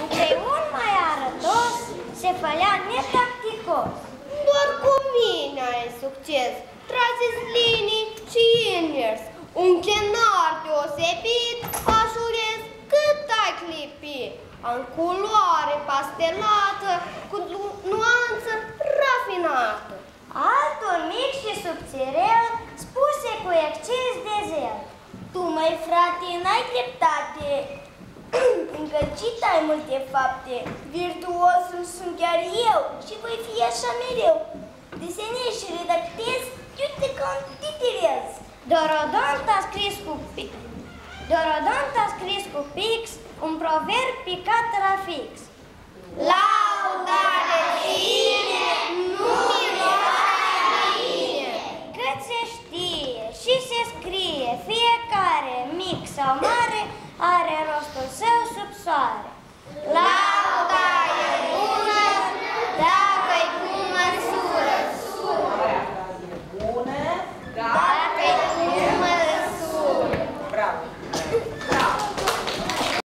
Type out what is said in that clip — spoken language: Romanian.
Un creion mai arătos se fălea netacticos. Doar cu mine ai succes, trageți linii și invers. Un chenar deosebit așurez cât ai clipit. În culoare pastelată, cu nuanță rafinată. Altul mic și subțirel, spuse cu exces de zel. Tu, mai frate, n-ai dreptate, îngăcit ai multe fapte. Virtuosul sunt chiar eu și voi fi așa mereu. Desenez și redactez, eu te contitirez. Dorodont a scris cu pix. Dorodont a scris cu pix un proverb picat la fix. Laudare ție, nu. Cât se știe și se scrie fiecare mic sau mare